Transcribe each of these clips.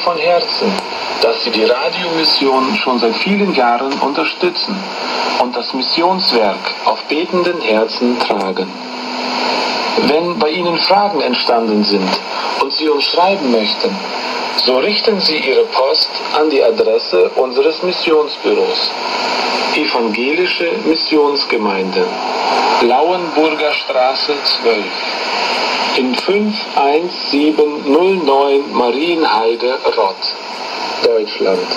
von Herzen, dass Sie die Radiomission schon seit vielen Jahren unterstützen und das Missionswerk auf betenden Herzen tragen. Wenn bei Ihnen Fragen entstanden sind und Sie uns schreiben möchten, so richten Sie Ihre Post an die Adresse unseres Missionsbüros. Evangelische Missionsgemeinde, Lauenburger Straße 12 in 51709 Marienheide, Rott, Deutschland.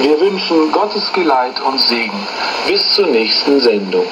Wir wünschen Gottes Geleit und Segen bis zur nächsten Sendung.